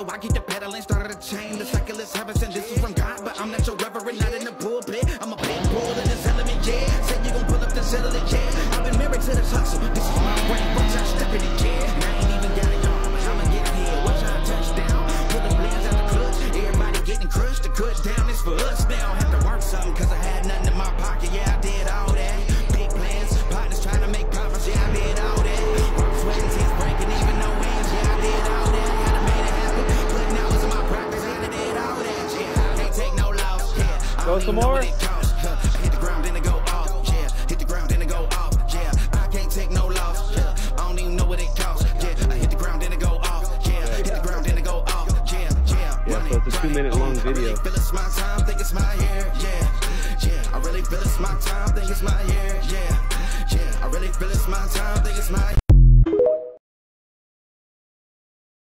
so I keep the pedal pedaling. Started a chain, the cycle is heaven sent. This is from God, but I'm not your reverend, not in the pulpit. I'm a big bull in this element, yeah. Said you gon' pull up the settle it, yeah. I've been married to this hustle. This yeah. I Go don't some even know more. what it costs. Hit the ground, then it go off, yeah. Hit the ground, then it go off, yeah. I can't take no loss, yeah. I don't even know what it costs, yeah. I hit the ground, then it go off, yeah. Hit the ground, then it go off, yeah, yeah. Yeah, so it's a two minute long I really video. feel it's my time, think it's my year, yeah, yeah. I really feel it's my time, think it's my year, yeah, yeah. I really feel it's my time, think it's my